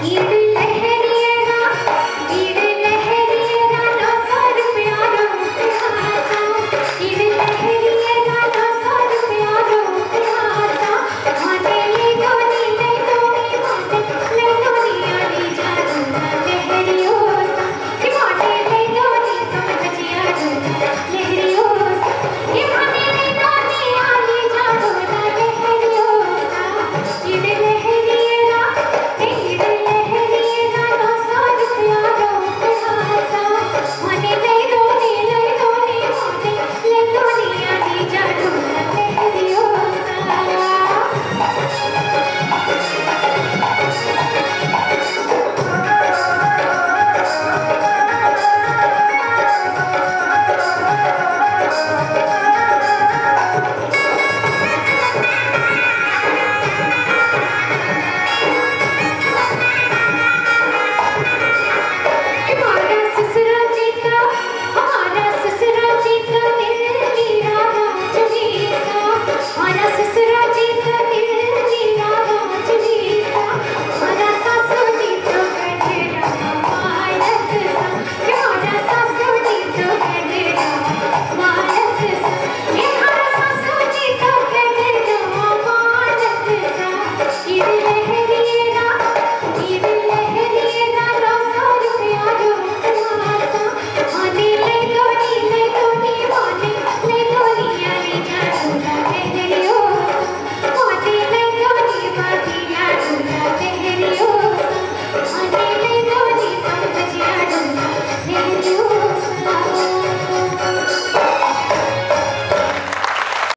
You.